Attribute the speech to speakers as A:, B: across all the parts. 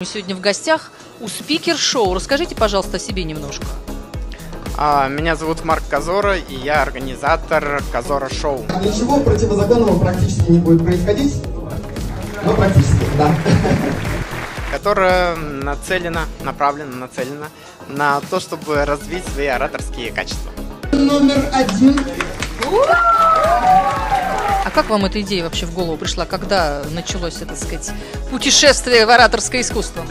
A: Мы сегодня в гостях у спикер-шоу. Расскажите, пожалуйста, о себе немножко.
B: А, Меня зовут Марк Казора, и я организатор Казора Шоу.
C: Ничего противозаконного практически не будет происходить. Ну, практически, да.
B: которая нацелена, направлена, нацелена на то, чтобы развить свои ораторские качества.
C: Номер один.
A: Как вам эта идея вообще в голову пришла? Когда началось, так сказать, путешествие в ораторское искусство?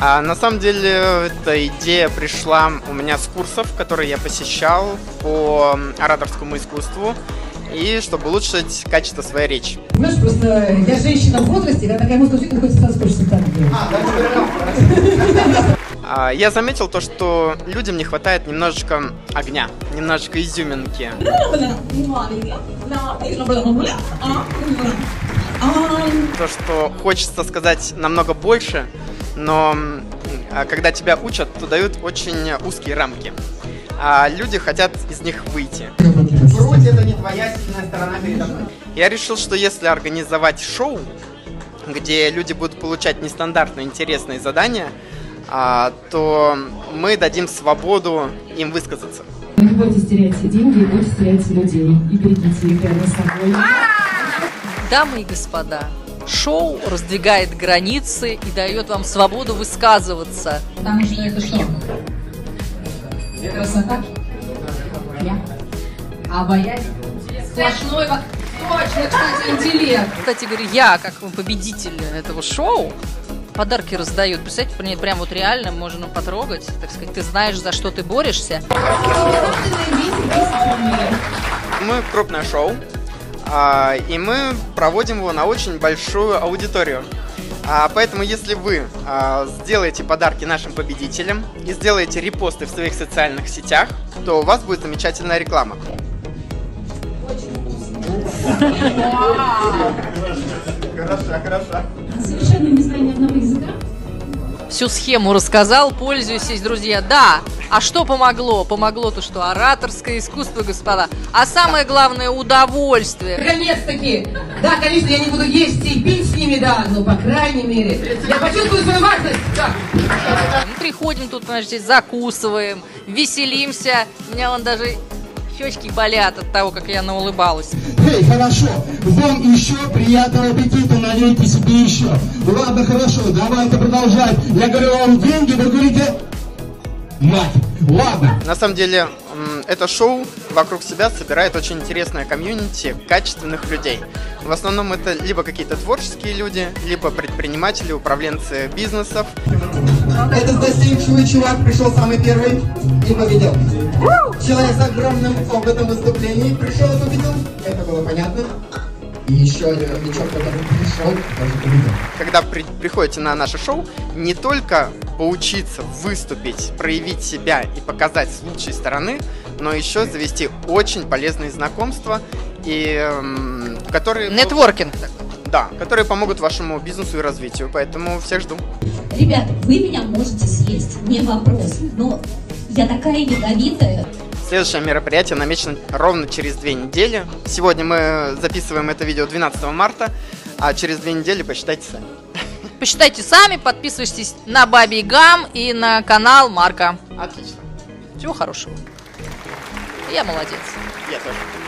B: А на самом деле эта идея пришла у меня с курсов, которые я посещал по ораторскому искусству и чтобы улучшить качество своей речи.
D: Понимаешь, просто я женщина в возрасте, когда такая музыка звучит, хочется сразу хочется так делать.
B: А, Я заметил то, что людям не хватает немножечко огня, немножечко изюминки. То, что хочется сказать намного больше, но а, когда тебя учат, то дают очень узкие рамки. А люди хотят из них выйти. Грудь это не твоя сильная сторона передо мной. Я решил, что если организовать шоу, где люди будут получать нестандартные интересные задания, а, то мы дадим свободу им высказаться.
D: Не бойтесь терять деньги, не бойтесь терять людей. И берегите их рядом с собой.
A: Дамы и господа, шоу раздвигает границы и дает вам свободу высказываться.
D: Потому что это что? Красота? Я? Обаяние? Сплошной точно, кстати, интеллект.
A: Кстати говоря, я, как победитель этого шоу, подарки раздают. Представляете, прям, вот реально можно потрогать, так сказать, ты знаешь, за что ты борешься.
B: Мы крупное шоу, а, и мы проводим его на очень большую аудиторию. А, Поэтому, если вы а, сделаете подарки нашим победителям и сделаете репосты в своих социальных сетях, то у вас будет замечательная реклама. Хорошо, хорошо.
D: Совершенно не знаю ни одного языка.
A: Всю схему рассказал, пользуйтесь, друзья. Да, а что помогло? Помогло то, что ораторское искусство, господа. А самое главное, удовольствие.
D: Наконец-таки! Да, конечно, я не буду есть и пить с ними, да, но по крайней мере я почувствую свою важность. Да.
A: Мы приходим тут, понимаете, закусываем, веселимся. У меня вон даже щечки болят от того, как я наулыбалась.
E: Эй, хорошо, вам еще приятного аппетита, налейте себе еще. Ладно, хорошо, давайте продолжать. Я говорю вам деньги, вы говорите, мать. Ладно.
B: На самом деле, это шоу вокруг себя собирает очень интересное комьюнити качественных людей. В основном это либо какие-то творческие люди, либо предприниматели, управленцы бизнесов.
C: Этот застенчивый чувак пришел самый первый и победил. Человек с огромным опытом выступлений пришел и победил. Это было понятно. И еще один новичок, который пришел, тоже победил.
B: Когда при- приходите на наше шоу, не только поучиться выступить, проявить себя и показать с лучшей стороны, но еще завести очень полезные знакомства, и, которые...
A: Нетворкинг.
B: Да, которые помогут вашему бизнесу и развитию. Поэтому всех жду.
F: Ребята, вы меня можете съесть, не вопрос. Но я такая ядовитая.
B: Следующее мероприятие намечено ровно через две недели. Сегодня мы записываем это видео 12 марта, а через две недели посчитайте сами.
A: Посчитайте сами, подписывайтесь на Баби Гам и на канал Марка.
B: Отлично.
A: Всего хорошего. Я молодец.
B: Я тоже.